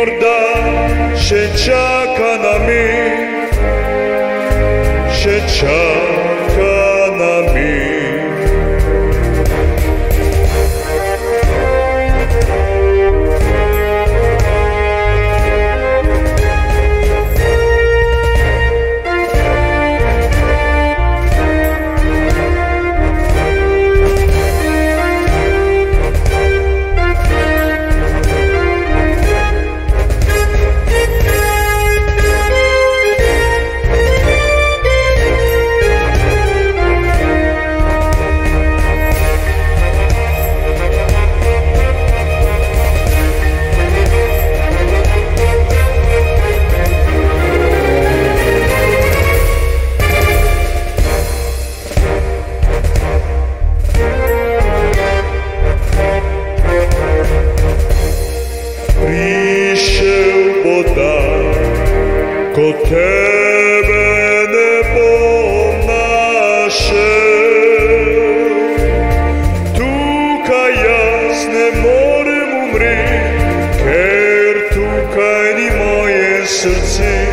și morda še čaka na me, ne morem umreti, ker tukaj ni moje srce.